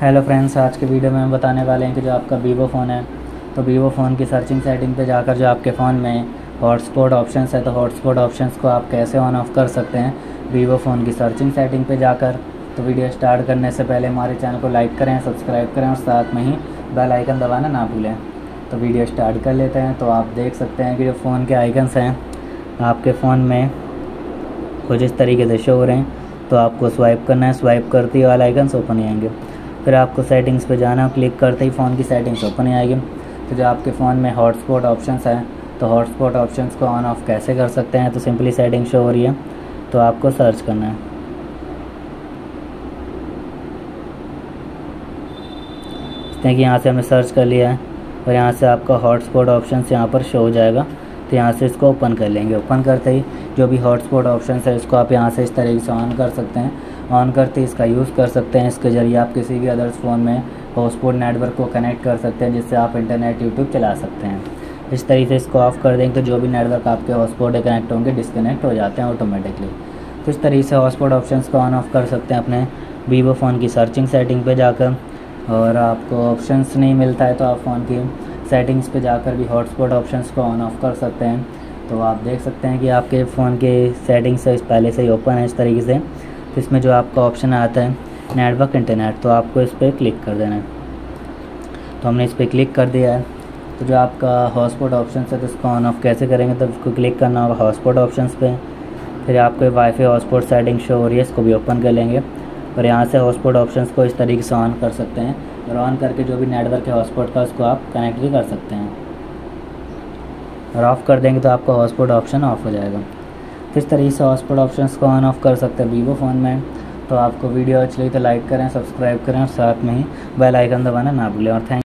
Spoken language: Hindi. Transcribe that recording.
हेलो फ्रेंड्स आज के वीडियो में हम बताने वाले हैं कि जो आपका वीवो फ़ोन है तो वीवो फ़ोन की सर्चिंग सेटिंग पे जाकर जो आपके फ़ोन में हॉटस्पॉट ऑप्शंस है तो हॉटस्पॉट ऑप्शंस को आप कैसे ऑन ऑफ़ कर सकते हैं वीवो फ़ोन की सर्चिंग सेटिंग पे जाकर। तो वीडियो स्टार्ट करने से पहले हमारे चैनल को लाइक करें सब्सक्राइब करें और साथ में ही बेल आइकन दबाना ना भूलें। तो वीडियो स्टार्ट कर लेते हैं तो आप देख सकते हैं कि जो फ़ोन के आइकन्स हैं, आपके फ़ोन में कुछ इस तरीके से शो हो रहे हैं। तो आपको स्वाइप करना है स्वाइप करते ही वाला आइकन्स ओपन ही आएँगे। फिर आपको सेटिंग्स पे जाना क्लिक करते ही फ़ोन की सेटिंग्स ओपन ही आएगी। तो जो आपके फ़ोन में हॉटस्पॉट ऑप्शंस है तो हॉटस्पॉट ऑप्शंस को ऑन ऑफ़ कैसे कर सकते हैं? तो सिंपली सेटिंग शो हो रही है। तो आपको सर्च करना है। कि यहाँ से हमने सर्च कर लिया है और यहाँ से आपका हॉटस्पॉट ऑप्शन यहाँ पर शो हो जाएगा। तो यहाँ से इसको ओपन कर लेंगे। ओपन करते ही जो भी हॉटस्पॉट ऑप्शन है, इसको आप यहाँ से इस तरीके से ऑन कर सकते हैं। ऑन करते ही इसका यूज़ कर सकते हैं। इसके ज़रिए आप किसी भी अदर्स फ़ोन में हॉटस्पॉट नेटवर्क को कनेक्ट कर सकते हैं, जिससे आप इंटरनेट यूट्यूब चला सकते हैं। इस तरीके से इसको ऑफ़ कर देंगे तो जो भी नेटवर्क आपके हॉटस्पॉट कनेक्ट होंगे डिसकनेक्ट हो जाते हैं ऑटोमेटिकली तो इस तरीके से हॉटस्पॉट ऑप्शन को ऑन ऑफ़ कर सकते हैं अपने वीवो फ़ोन की सर्चिंग सेटिंग पर जाकर। और आपको ऑप्शंस नहीं मिलता है तो आप फ़ोन की सेटिंग्स पे जाकर भी हॉटस्पॉट ऑप्शंस को ऑन ऑफ़ कर सकते हैं। तो आप देख सकते हैं कि आपके फ़ोन के सेटिंग्स पहले से ही ओपन है इस तरीके से। तो इसमें जो आपका ऑप्शन आता है नेटवर्क इंटरनेट तो आपको इस पर क्लिक कर देना है। तो हमने इस पर क्लिक कर दिया है। तो जो आपका हॉटस्पॉट ऑप्शन है तो इसको ऑन ऑफ़ कैसे करेंगे? तो उसको क्लिक करना होगा हॉटस्पॉट ऑप्शन पर फिर आपको वाईफाई हॉटस्पॉट सेटिंग शो हो रही है, इसको भी ओपन कर लेंगे। और यहाँ से हॉटस्पॉट ऑप्शंस को इस तरीके से ऑन कर सकते हैं और ऑन करके जो भी नेटवर्क है हॉटस्पॉट का, उसको आप कनेक्ट भी कर सकते हैं। और ऑफ़ कर देंगे तो आपका हॉटस्पॉट ऑप्शन ऑफ़ हो जाएगा। किस तरीके से हॉटस्पॉट ऑप्शन को ऑन ऑफ़ कर सकते हैं वीवो फ़ोन में। तो आपको वीडियो अच्छी लगी तो लाइक करें सब्सक्राइब करें और साथ में ही बेल आइकन दबाना ना भूलें और थैंक